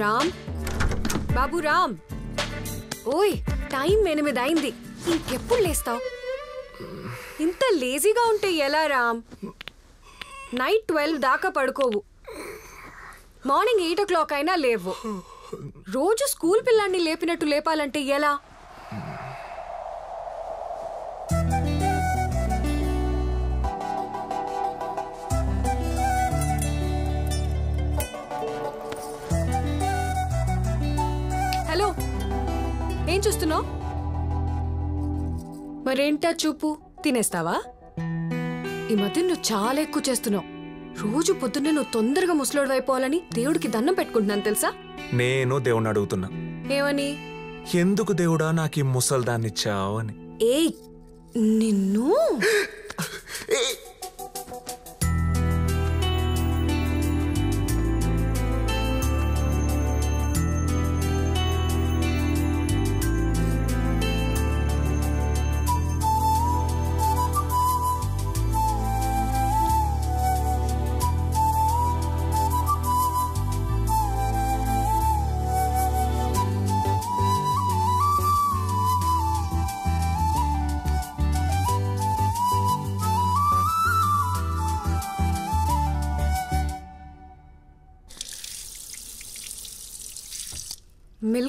రామ్? బాబు రామ్? ఓయ్ టైం ఎనిమిది అయింది. ఇంకెప్పుడు లేస్తావు? ఇంత లేజీగా ఉంటే ఎలా రామ్? నైట్ ట్వెల్వ్ దాకా పడుకోవు. మార్నింగ్ ఎయిట్ ఓ క్లాక్ అయినా లేవు. రోజు స్కూల్ పిల్లాన్ని లేపినట్టు లేపాలంటే ఎలా? ఏం చూస్తున్నావు? మరేంటా చూపు? తినేస్తావా? ఈ మధ్య నువ్వు చాలా ఎక్కువ చేస్తున్నావు. రోజు పొద్దున్నే నువ్వు తొందరగా ముసలోడు అయిపోవాలని దేవుడికి దండం పెట్టుకుంటున్నాను తెలుసా? నేను దేవుణ్ణి అడుగుతున్నా. ఏమని? ఎందుకు దేవుడా నాకు ఈ ముసల్దాన్ని ఇచ్చావు అని ఏయ్ నిన్ను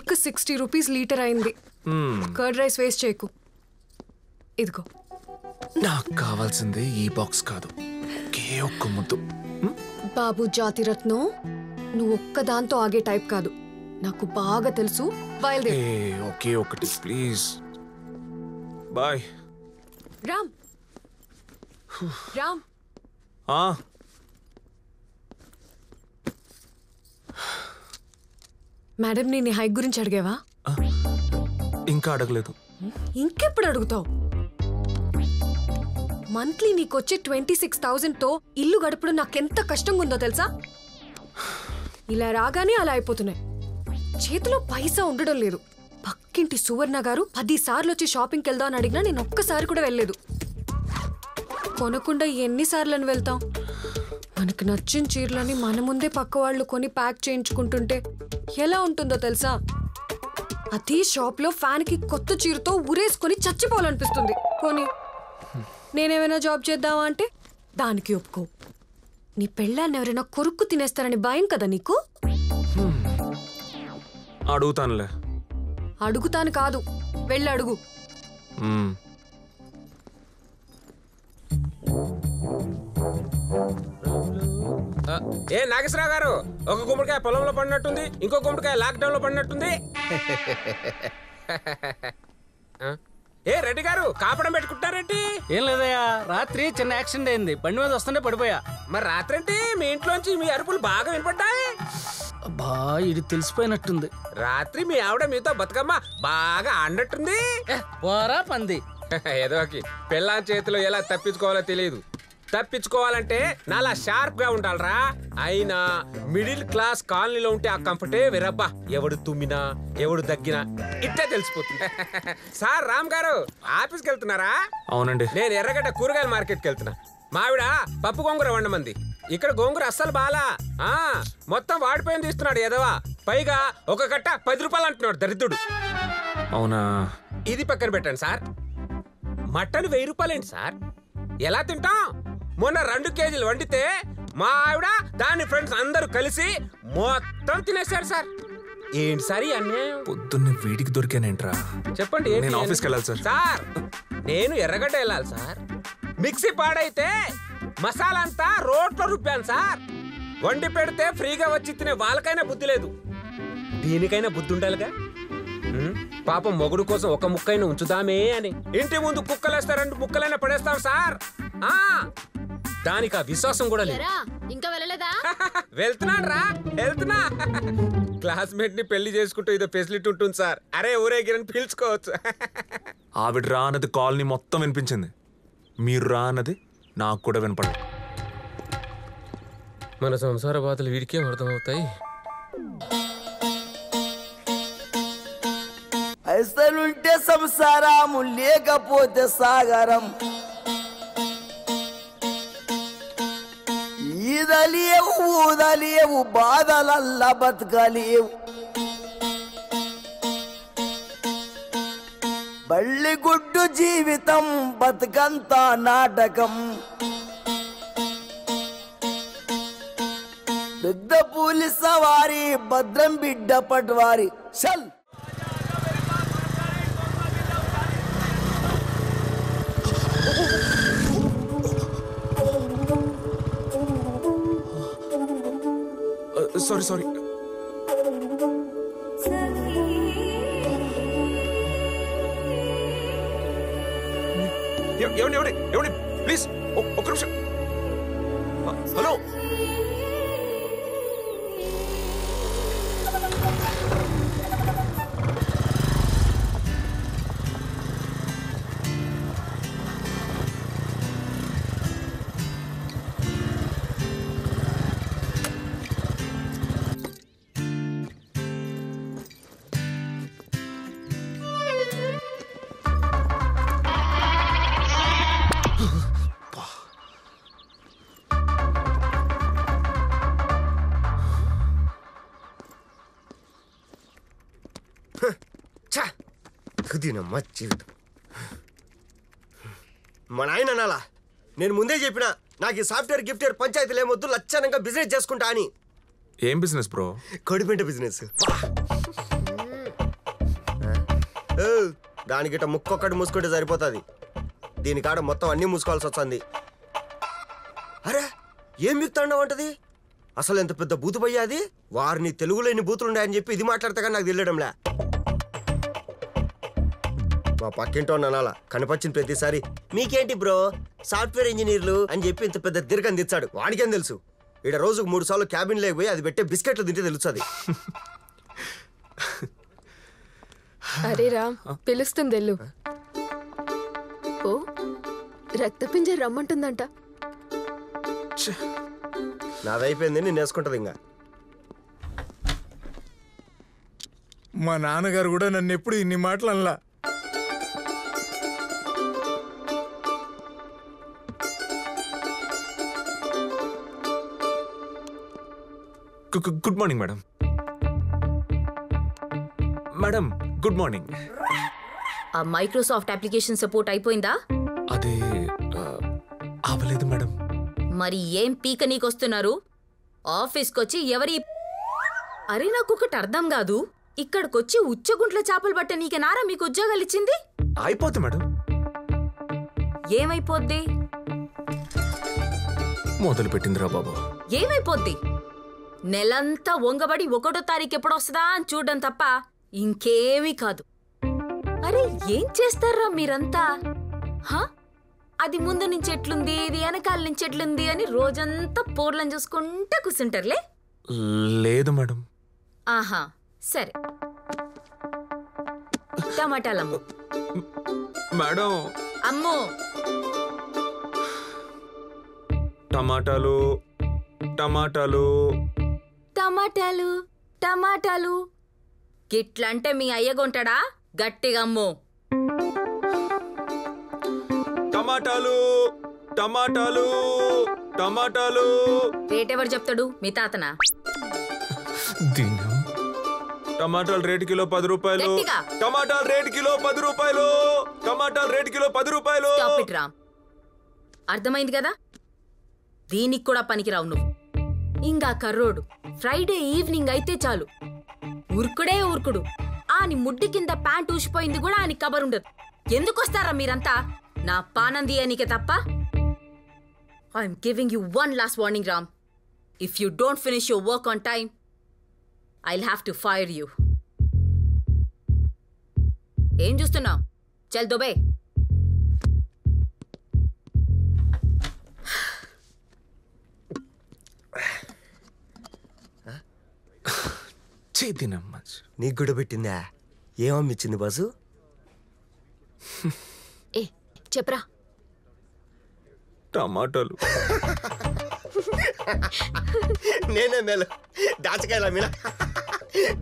మిల్క్ సిక్స్టీ రూపీస్ లీటర్ అయింది. మ్మ్, కర్డ్ రైస్ వేస్ట్ చేయకు. ఇదిగో. నాకు కావాల్సింది ఈ బాక్స్ కాదు. ఒకే ఒక్క ముద్దు. మ్, బాబు జాతిరత్నం నువ్వు ఒక్కదాంతో ఆగే టైప్ కాదు. నాకు బాగా తెలుసు. బయలుదేరు. ఒకే ఒకటి please. Bye. Ram. Ram. Madam నీ నీ హైక్ గురించి అడిగావా? ఇంకా అడగలేదు. ఇంకెప్పుడు అడుగుతావు? మంత్లీ నీకొచ్చే ట్వంటీ సిక్స్తో ఇల్లు గడపడం నాకెంత కష్టంగా ఉందో తెలుసా? ఇలా రాగానే అలా అయిపోతున్నాయి. చేతిలో పైసా ఉండడం లేదు. పక్కింటి సువర్ణ గారు పది సార్లు వచ్చి షాపింగ్కి వెళ్దాం అని అడిగినా నేను ఒక్కసారి కూడా వెళ్ళలేదు. కొనకుండా ఎన్నిసార్లని వెళ్తాం? మనకు నచ్చిన చీరలని మన ముందే పక్క వాళ్ళు కొని ప్యాక్ చేయించుకుంటుంటే ఎలా ఉంటుందో తెలుసా? అదే షాప్లో ఫ్యాన్కి కొత్త చీరతో ఉరేసుకొని చచ్చిపోవాలనిపిస్తుంది. కొని నేనేమైనా జాబ్ చేద్దామా అంటే? దానికి ఒప్పుకో. నీ పెళ్ళాన్ని ఎవరైనా కొరుక్కు తినేస్తారని భయం కదా నీకు? అడుగుతానులే. అడుగుతాను కాదు వెళ్ళి అడుగు. ఏ నాగేశ్వరరావు గారు! ఒక గుమ్మడికాయ పొలంలో పడినట్టుంది ఇంకో గుమ్మడికాయ లాక్డౌన్లో పడినట్టుంది. ఏ రెడ్డి గారు కాపడం పెట్టుకుంటారేంటి ఏం లేదయ్యా రాత్రి చిన్న యాక్సిడెంట్ అయింది. బండి మీద వస్తుంటే పడిపోయా. మరి రాత్రంటే మీ ఇంట్లోంచి మీ అరుపులు బాగా వినపడ్డాయి? అబ్బా ఇది తెలిసిపోయినట్టుంది. రాత్రి మీ ఆవిడ మీతో బతుకమ్మ బాగా ఆడినట్టుంది? పోరా పంది. ఏదో పెళ్ళాం చేతిలో ఎలా తప్పించుకోవాలో తెలియదు. తప్పించుకోవాలంటే నాలా షార్ప్గా ఉండాలరా. అయినా మిడిల్ క్లాస్ కాలనీలో ఉంటే ఆ కంఫర్టే విరబ్బా. ఎవడు తుమ్మినా ఎవడు దగ్గినా ఇట్టే తెలిసిపోతుంది. సార్ రామ్ గారు ఆఫీస్కి వెళ్తున్నారా? అవునండి. నేను ఎర్రగడ్డ కూరగాయల మార్కెట్కి వెళ్తున్నా. మావిడ పప్పు గోంగూర వండమంది. ఇక్కడ గోంగూర అస్సలు బాలా. ఆ మొత్తం వాడిపోయింది ఇస్తున్నాడు ఎదవా పైగా ఒక కట్ట పది రూపాయలు అంటున్నాడు దరిద్రుడు. అవునా? ఇది పక్కన పెట్టండి సార్. మటన్ వెయ్యి రూపాయలేంటి సార్? ఎలా తింటాం? మొన్న రెండు కేజీలు వండితే మా ఆవిడ దాని ఫ్రెండ్స్ అందరూ కలిసి మొత్తం తినేశారు సార్. ఏంటి సార్ అన్యాయం? పొద్దున్నే వీడికి దొరికానేంట్రా? చెప్పండి ఏంటి నేను? ఆఫీస్కి వెళ్ళాలి సార్. సార్ నేను ఎర్రగడ్డ వెళ్ళాలి సార్. మిక్సీ పాడైతే మసాలా అంతా రోట్లో రుబ్బాను సార్. వండి పెడితే ఫ్రీగా వచ్చి తినే వాళ్ళకైనా బుద్ధి లేదు. దీనికైనా బుద్ధి ఉండాలిగా? పాపం మొగుడు కోసం ఒక ముక్కైనా ఉంచుదామే అని. ఇంటి ముందు కుక్కలేస్తే రెండు ముక్కలైనా పడేస్తాం సార్. దానికి ఆ విశ్వాసం కూడా లేదు. ఎరా ఇంకా వెళ్ళలేదా? వెళ్తున్నాడు రా వెళ్తున్నా. క్లాస్మేట్ని పెళ్ళి చేసుకుంటూ ఇదో ఫెసిలిటీ ఉంటుంది సార్. అరే ఊరేగిరని పిలుచుకోవచ్చు. ఆవిడ రా అన్నది కాలనీ మొత్తం వినిపించింది. మీరు రా అన్నది నాకు కూడా వినపడదు. మన సంసార బాధలు వీడికే అర్థమవుతాయి. పైసలుంటే సంసారము లేకపోతే సాగరం. గిదలియవు ఊదలియవు బాధలల్ల బతకలియవు బళ్ళిగుడ్డు జీవితం బతుకంతా నాటకం పెద్ద పూలి సవారి భద్రం బిడ్డ పట్వారి చల్ సారీ సారీ ఏమండి ఏమండి ఏమండి ప్లీజ్ ఒక్క దీనమ్మ జీవితం. మా నాయన అనాలా నేను ముందే చెప్పిన నాకు ఈ సాఫ్ట్వేర్ గిఫ్ట్వేర్ పంచాయతీలు ఏమొద్దు లచ్చనంగా బిజినెస్ చేసుకుంటా అని. ఏం బిజినెస్ బ్రో కొడిపెంట బిజినెస్ దానికిట ముక్కొక్కటి మూసుకుంటే సరిపోతుంది. దీనికాడ మొత్తం అన్నీ మూసుకోవాల్సి వస్తుంది. అరే ఏం మిక్తాండవు అంటది? అసలు ఎంత పెద్ద బూతు భయ్యా అది? వారిని తెలుగులో ఎన్ని బూతులు ఉన్నాయని చెప్పి ఇది మాట్లాడితే కానీ నాకు తెలియడంలే. మా పక్కింటో అనాలా కనపచ్చిన ప్రతిసారి. మీకేంటి బ్రో? సాఫ్ట్వేర్ ఇంజనీర్లు అని చెప్పి ఇంత పెద్ద దీర్ఘం తెచ్చాడు వాడికేం తెలుసు? ఈడ రోజుకు మూడు సార్లు క్యాబిన్ లేకపోయి అది పెట్టే బిస్కెట్లు తింటే తెలుస్తుంది. అరే రామ్ పిలుస్తుంది వెళ్ళు. ఓ రక్తపింజ రమ్మంటుందంట. నాదైపోయింది నేను వేసుకుంటది ఇంకా మా నాన్నగారు కూడా నన్ను ఎప్పుడు ఇన్ని మాటలు అనలా. Good morning madam madam good morning ఆ మైక్రోసాఫ్ట్ అప్లికేషన్ సపోర్ట్ అయిపోయిందా? అదే ఆ, అవ్వలేదు మేడం మరి ఏం పీక నీకొస్తున్నారు? ఆఫీస్కి వచ్చి ఎవరి అరే నాకు ఒకటి అర్థం కాదు. ఇక్కడికొచ్చి ఉచ్చగుంట్ల చేపలు పట్ట నీకెనారా మీకు ఉద్యోగాలు ఇచ్చింది? అయిపోతుంది మేడం ఏమైపోద్ది? మొదలు పెట్టిందిరా బాబు. ఏమైపోద్ది? నెలంతా వంగబడి ఒకటో తారీఖు ఎప్పుడొస్తుందా అని చూడడం తప్ప ఇంకేమీ కాదు. అరే ఏం చేస్తారా మీరంతా? హా? అది ముందు నుంచి ఎట్లుంది ఇది వెనకాల నుంచి ఎట్లుంది అని రోజంతా పోర్లను చూసుకుంటా కూర్చుంటారులే లేదు మేడం. ఆహా సరే. టమాటాలమ్ము. మేడం. అమ్మో! టమాటాలు టమాటాలు టమాటాలు టమాటాలు. గిట్లంటే మీ అయ్యగొంటాడా గట్టిగా అమ్మో. టమాటాలు టమాటాలు టమాటాలు. రేట్ ఎవరు చెప్తాడు? మీ తాతనా? దినం టమాటాలు రేటు కిలో పది రూపాయలు. గట్టిగా. టమాటాలు రేటు కిలో పది రూపాయలు. టమాటాలు రేటు కిలో పది రూపాయలు. అర్థమైంది కదా? దీనికి కూడా పనికిరావు నువ్వు. ఇంకా కర్రోడు. ఫ్రైడే ఈవినింగ్ అయితే చాలు. ఉరుకుడే ఉరుకుడు. ఆని ముడ్డి కింద ప్యాంట్ ఊసిపోయింది కూడా ఆయన కబర్ ఉండదు. మీరంతా? నా పానంది అనికే తప్ప? I'm giving you one last warning Ram if you don't finish your work on time I'll have to fire you ఏం చూస్తున్నావు? చల్ దుబే. నీకు కూడా పెట్టిందా? ఏమమ్మిచ్చింది బాసు? ఏ చెప్పరా. టమాటాలు. నేనే మేలు. దాచకాయలు అమ్మిన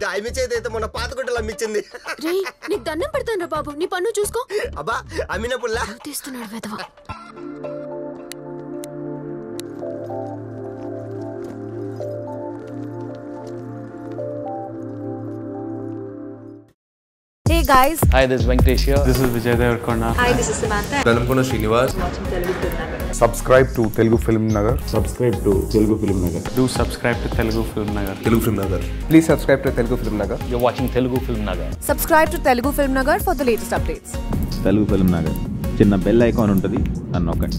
దాయిమి చేతి అయితే మొన్న పాత గుడ్డలు అమ్మిచ్చింది రే నీకు దండం పెడతాను బాబు. నీ పన్ను చూసుకో. అబ్బా అమ్మిన పుల్లా తీస్తున్నాడు వెధవ. Hey guys. Hi, this is Venkatesh here. This is Vijay Devarkonda. Hi, this is Samantha. Velankonda Srinivas subscribe to Telugu Film Nagar subscribe to Telugu Film Nagar Do subscribe to Telugu Film Nagar. Telugu Film Nagar please subscribe to Telugu Film Nagar You're watching Telugu Film Nagar. Subscribe to Telugu Film Nagar for the latest updates. Telugu Film Nagar చిన్న bell icon ఉంటుంది అని నొక్కండి